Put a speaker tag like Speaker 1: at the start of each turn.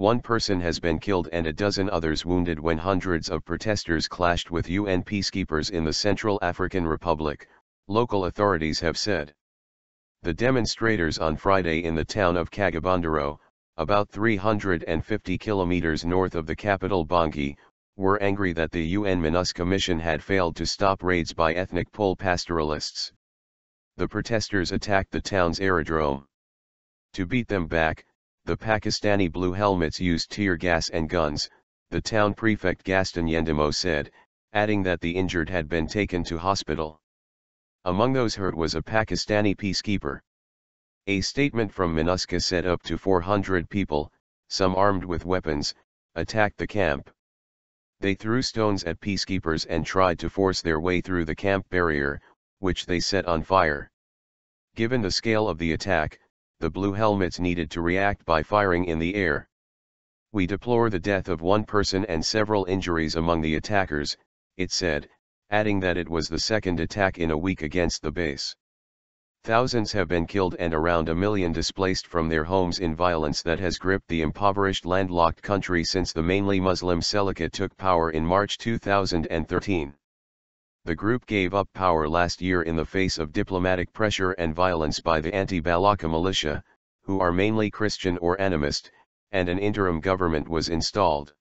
Speaker 1: One person has been killed and a dozen others wounded when hundreds of protesters clashed with UN peacekeepers in the Central African Republic, local authorities have said. The demonstrators on Friday in the town of Kaga-Bandoro, about 350 kilometers north of the capital Bangui, were angry that the UN MINUSCA mission had failed to stop raids by ethnic Peuhl pastoralists. The protesters attacked the town's aerodrome. To beat them back, the Pakistani Blue Helmets used tear gas and guns, the town prefect Gaston Yendemo said, adding that the injured had been taken to hospital. Among those hurt was a Pakistani peacekeeper. A statement from MINUSCA said up to 400 people, some armed with weapons, attacked the camp. They threw stones at peacekeepers and tried to force their way through the camp barrier, which they set on fire. Given the scale of the attack, the Blue Helmets needed to react by firing in the air. We deplore the death of one person and several injuries among the attackers, it said, adding that it was the second attack in a week against the base. Thousands have been killed and around a million displaced from their homes in violence that has gripped the impoverished landlocked country since the mainly Muslim Seleka took power in March 2013. The group gave up power last year in the face of diplomatic pressure and violence by the anti-Balaka militia, who are mainly Christian or animist, and an interim government was installed.